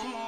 Amen.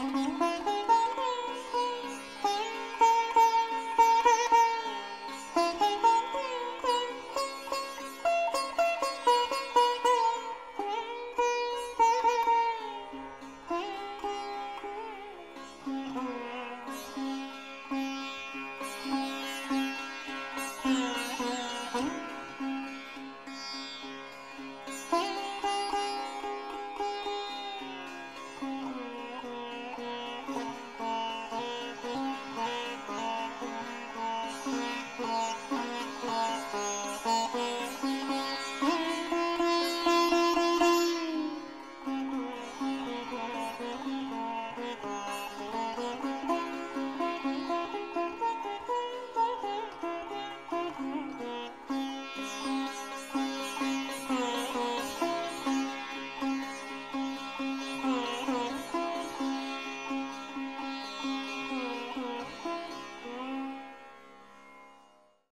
嗯